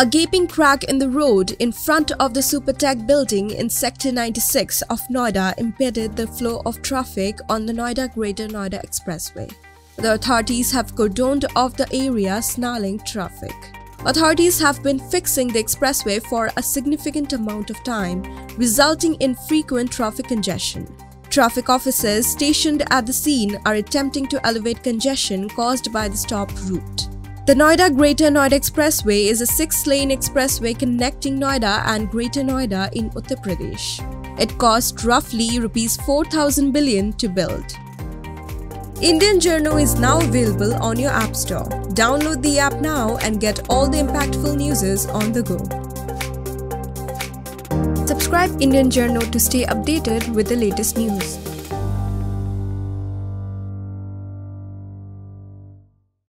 A gaping crack in the road in front of the Supertech building in Sector 96 of Noida impeded the flow of traffic on the Noida Greater Noida Expressway. The authorities have cordoned off the area, snarling traffic. Authorities have been fixing the expressway for a significant amount of time, resulting in frequent traffic congestion. Traffic officers stationed at the scene are attempting to elevate congestion caused by the stopped route. The Noida Greater Noida Expressway is a six-lane expressway connecting Noida and Greater Noida in Uttar Pradesh. It cost roughly rupees 4000 billion to build. Indian Journo is now available on your App Store. Download the app now and get all the impactful news on the go. Subscribe Indian Journo to stay updated with the latest news.